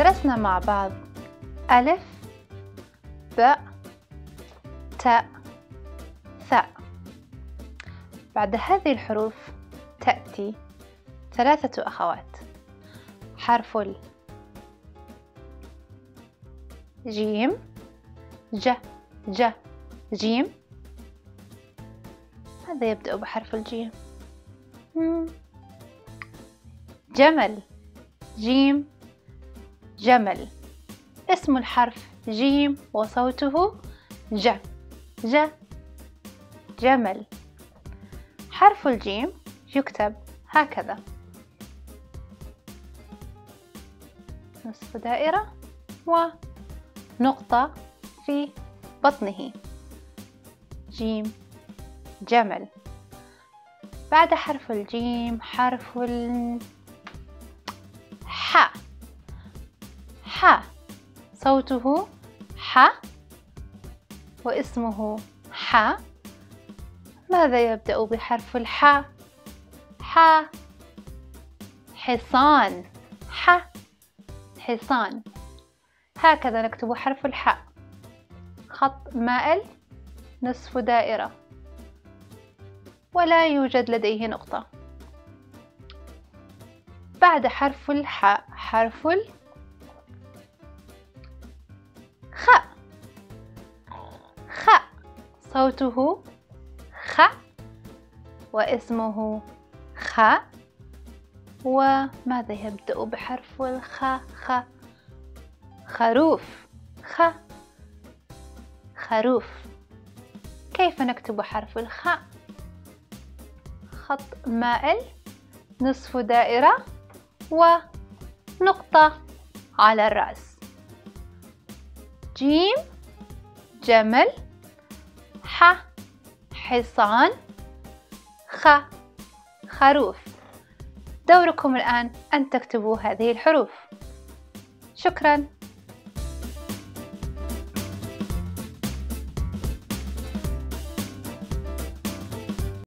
درسنا مع بعض ألف باء تاء ثاء بعد هذه الحروف تأتي ثلاثة أخوات. حرف ال جيم. ج ج جيم. هذا يبدأ بحرف الجيم جمل. جيم. جمل. اسم الحرف جيم وصوته ج. ج. جمل. حرف الجيم يكتب هكذا. نصف دائرة ونقطة في بطنه. جيم. جمل. بعد حرف الجيم حرف ال ح. صوته ح واسمه ح. ماذا يبدأ بحرف الح؟ ح. حصان. ح. حصان. هكذا نكتب حرف الحاء خط مائل نصف دائرة. ولا يوجد لديه نقطة. بعد حرف الحاء حرف ال صوته خ واسمه خ وماذا يبدأ بحرف الخ؟ خ. خروف. خ. خروف. كيف نكتب حرف الخاء خط مائل نصف دائرة ونقطة على الرأس. جيم جمل ح حصان خ خروف. دوركم الآن أن تكتبوا هذه الحروف. شكراً.